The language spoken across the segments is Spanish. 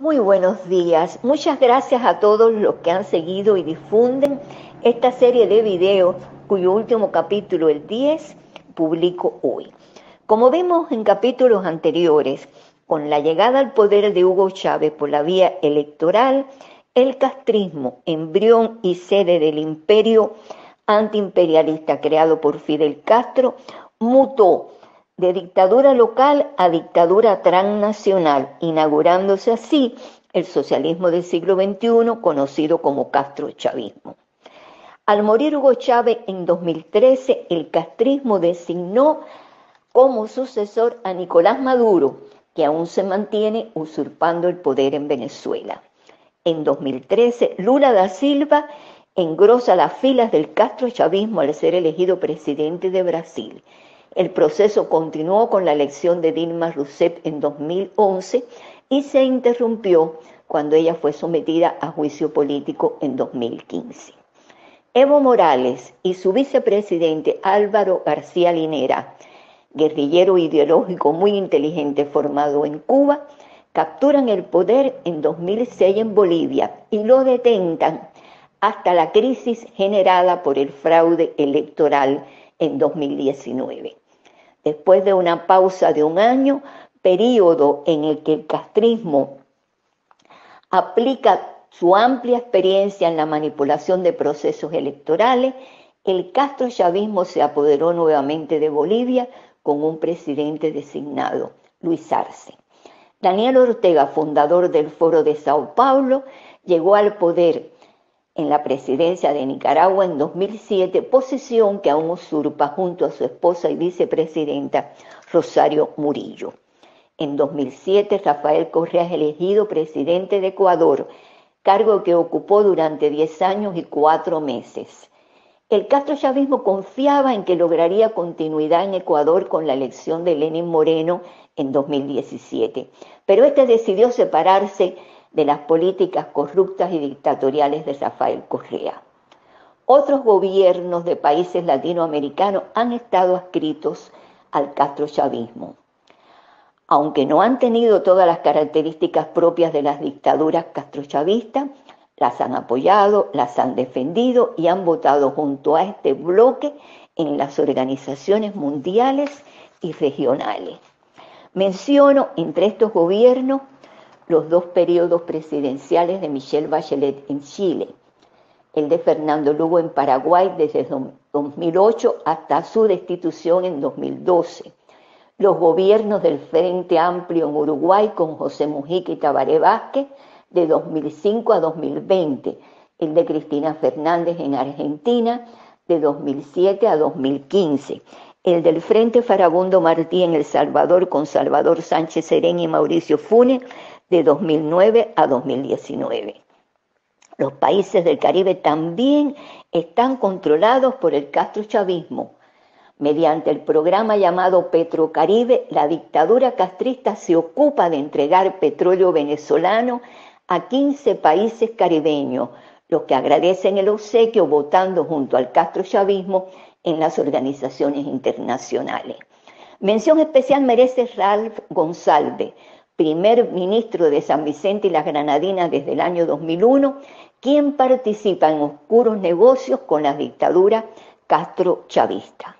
Muy buenos días. Muchas gracias a todos los que han seguido y difunden esta serie de videos cuyo último capítulo, el 10, publico hoy. Como vimos en capítulos anteriores, con la llegada al poder de Hugo Chávez por la vía electoral, el castrismo, embrión y sede del imperio antiimperialista creado por Fidel Castro, mutó de dictadura local a dictadura transnacional, inaugurándose así el socialismo del siglo XXI conocido como castrochavismo. Al morir Hugo Chávez en 2013, el castrismo designó como sucesor a Nicolás Maduro, que aún se mantiene usurpando el poder en Venezuela. En 2013, Lula da Silva engrosa las filas del castrochavismo al ser elegido presidente de Brasil el proceso continuó con la elección de Dilma Rousseff en 2011 y se interrumpió cuando ella fue sometida a juicio político en 2015. Evo Morales y su vicepresidente Álvaro García Linera, guerrillero ideológico muy inteligente formado en Cuba, capturan el poder en 2006 en Bolivia y lo detentan hasta la crisis generada por el fraude electoral en 2019 después de una pausa de un año, periodo en el que el castrismo aplica su amplia experiencia en la manipulación de procesos electorales, el castrochavismo se apoderó nuevamente de Bolivia con un presidente designado, Luis Arce. Daniel Ortega, fundador del Foro de Sao Paulo, llegó al poder en la presidencia de Nicaragua en 2007, posición que aún usurpa junto a su esposa y vicepresidenta Rosario Murillo. En 2007, Rafael Correa es elegido presidente de Ecuador, cargo que ocupó durante 10 años y 4 meses. El castrochavismo confiaba en que lograría continuidad en Ecuador con la elección de Lenin Moreno en 2017, pero este decidió separarse de las políticas corruptas y dictatoriales de Rafael Correa. Otros gobiernos de países latinoamericanos han estado adscritos al castrochavismo. Aunque no han tenido todas las características propias de las dictaduras castrochavistas, las han apoyado, las han defendido y han votado junto a este bloque en las organizaciones mundiales y regionales. Menciono entre estos gobiernos los dos periodos presidenciales de Michelle Bachelet en Chile, el de Fernando Lugo en Paraguay desde 2008 hasta su destitución en 2012, los gobiernos del Frente Amplio en Uruguay con José Mujica y Tabaré Vázquez de 2005 a 2020, el de Cristina Fernández en Argentina de 2007 a 2015, el del Frente Farabundo Martí en El Salvador con Salvador Sánchez Serén y Mauricio Funes de 2009 a 2019. Los países del Caribe también están controlados por el castrochavismo. Mediante el programa llamado Petrocaribe, la dictadura castrista se ocupa de entregar petróleo venezolano a 15 países caribeños, los que agradecen el obsequio votando junto al castrochavismo en las organizaciones internacionales. Mención especial merece Ralph González, primer ministro de San Vicente y las Granadinas desde el año 2001, quien participa en oscuros negocios con la dictadura castro-chavista.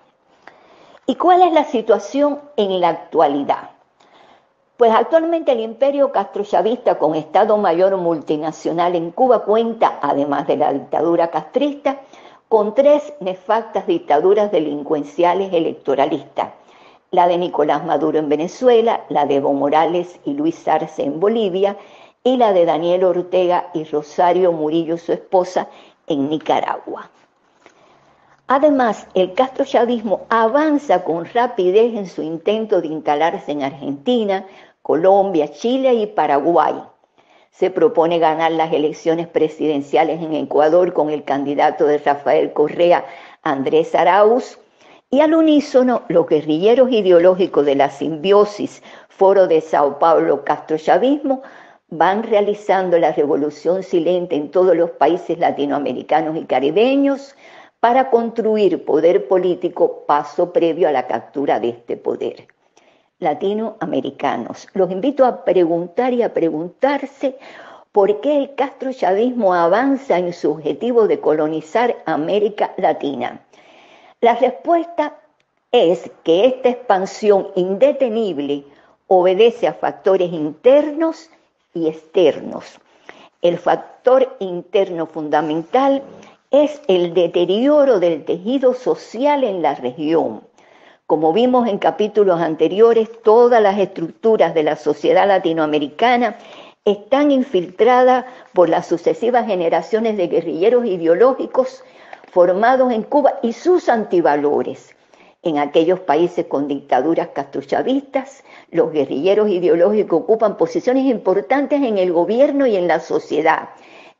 ¿Y cuál es la situación en la actualidad? Pues actualmente el imperio castrochavista con Estado Mayor multinacional en Cuba cuenta, además de la dictadura castrista, con tres nefastas dictaduras delincuenciales electoralistas, la de Nicolás Maduro en Venezuela, la de Evo Morales y Luis Arce en Bolivia y la de Daniel Ortega y Rosario Murillo, su esposa, en Nicaragua. Además, el castrochavismo avanza con rapidez en su intento de instalarse en Argentina, Colombia, Chile y Paraguay. Se propone ganar las elecciones presidenciales en Ecuador con el candidato de Rafael Correa, Andrés Arauz, y al unísono, los guerrilleros ideológicos de la simbiosis Foro de Sao Paulo Chavismo van realizando la revolución silente en todos los países latinoamericanos y caribeños para construir poder político paso previo a la captura de este poder. Latinoamericanos. Los invito a preguntar y a preguntarse por qué el castrochavismo avanza en su objetivo de colonizar América Latina. La respuesta es que esta expansión indetenible obedece a factores internos y externos. El factor interno fundamental es el deterioro del tejido social en la región. Como vimos en capítulos anteriores, todas las estructuras de la sociedad latinoamericana están infiltradas por las sucesivas generaciones de guerrilleros ideológicos formados en Cuba y sus antivalores. En aquellos países con dictaduras castrochavistas, los guerrilleros ideológicos ocupan posiciones importantes en el gobierno y en la sociedad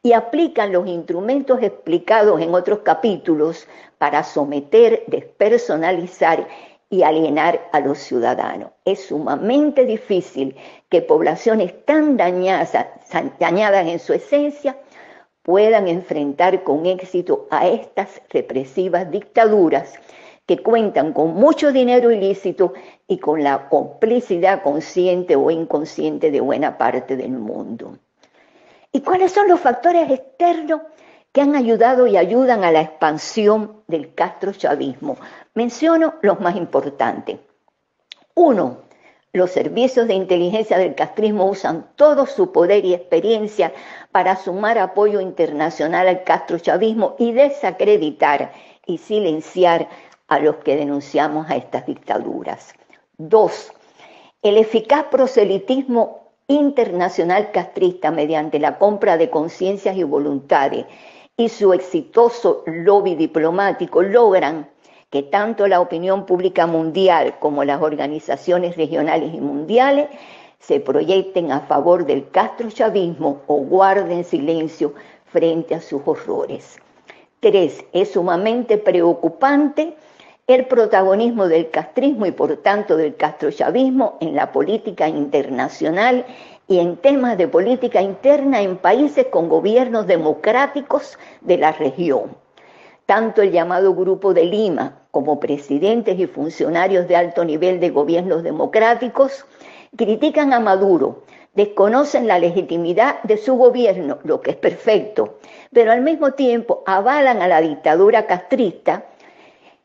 y aplican los instrumentos explicados en otros capítulos para someter, despersonalizar y alienar a los ciudadanos. Es sumamente difícil que poblaciones tan dañadas, dañadas en su esencia puedan enfrentar con éxito a estas represivas dictaduras que cuentan con mucho dinero ilícito y con la complicidad consciente o inconsciente de buena parte del mundo. ¿Y cuáles son los factores externos que han ayudado y ayudan a la expansión del castrochavismo? Menciono los más importantes. Uno, los servicios de inteligencia del castrismo usan todo su poder y experiencia para sumar apoyo internacional al castrochavismo y desacreditar y silenciar a los que denunciamos a estas dictaduras. Dos, el eficaz proselitismo internacional castrista mediante la compra de conciencias y voluntades y su exitoso lobby diplomático logran que tanto la opinión pública mundial como las organizaciones regionales y mundiales se proyecten a favor del castrochavismo o guarden silencio frente a sus horrores. Tres, es sumamente preocupante el protagonismo del castrismo y por tanto del castrochavismo en la política internacional y en temas de política interna en países con gobiernos democráticos de la región. Tanto el llamado Grupo de Lima como presidentes y funcionarios de alto nivel de gobiernos democráticos critican a Maduro, desconocen la legitimidad de su gobierno, lo que es perfecto, pero al mismo tiempo avalan a la dictadura castrista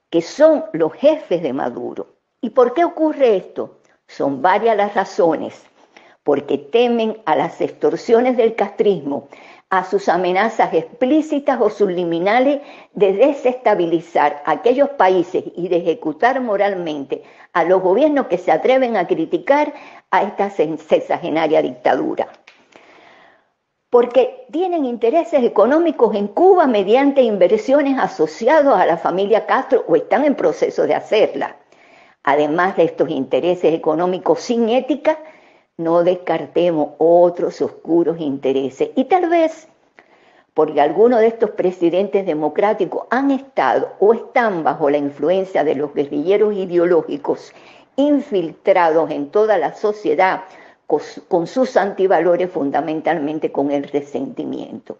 que son los jefes de Maduro. ¿Y por qué ocurre esto? Son varias las razones. Porque temen a las extorsiones del castrismo, a sus amenazas explícitas o subliminales de desestabilizar aquellos países y de ejecutar moralmente a los gobiernos que se atreven a criticar a esta sexagenaria dictadura porque tienen intereses económicos en Cuba mediante inversiones asociadas a la familia Castro o están en proceso de hacerla. Además de estos intereses económicos sin ética, no descartemos otros oscuros intereses. Y tal vez porque algunos de estos presidentes democráticos han estado o están bajo la influencia de los guerrilleros ideológicos infiltrados en toda la sociedad con sus antivalores, fundamentalmente con el resentimiento.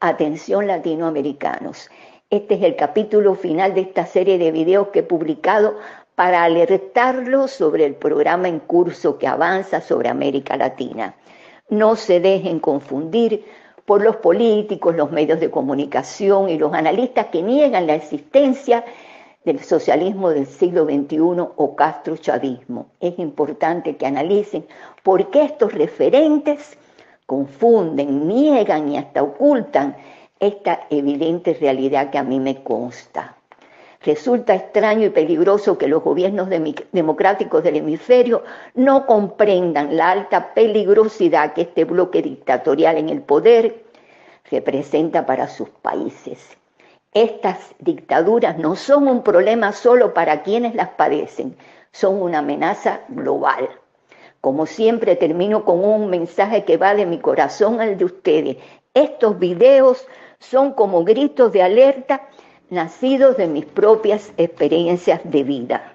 Atención latinoamericanos, este es el capítulo final de esta serie de videos que he publicado para alertarlos sobre el programa en curso que avanza sobre América Latina. No se dejen confundir por los políticos, los medios de comunicación y los analistas que niegan la existencia del socialismo del siglo XXI o castrochavismo. Es importante que analicen por qué estos referentes confunden, niegan y hasta ocultan esta evidente realidad que a mí me consta. Resulta extraño y peligroso que los gobiernos democráticos del hemisferio no comprendan la alta peligrosidad que este bloque dictatorial en el poder representa para sus países estas dictaduras no son un problema solo para quienes las padecen, son una amenaza global. Como siempre termino con un mensaje que va de mi corazón al de ustedes. Estos videos son como gritos de alerta nacidos de mis propias experiencias de vida.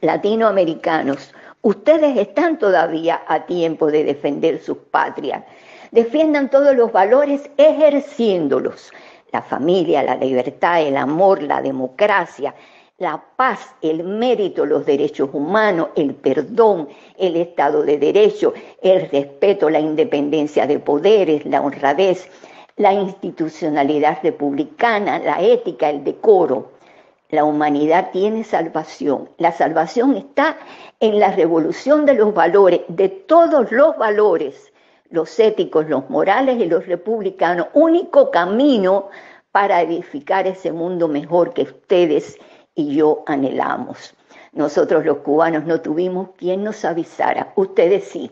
Latinoamericanos, ustedes están todavía a tiempo de defender sus patrias. Defiendan todos los valores ejerciéndolos la familia, la libertad, el amor, la democracia, la paz, el mérito, los derechos humanos, el perdón, el Estado de Derecho, el respeto, la independencia de poderes, la honradez, la institucionalidad republicana, la ética, el decoro. La humanidad tiene salvación. La salvación está en la revolución de los valores, de todos los valores, los éticos, los morales y los republicanos. Único camino para edificar ese mundo mejor que ustedes y yo anhelamos. Nosotros los cubanos no tuvimos quien nos avisara, ustedes sí.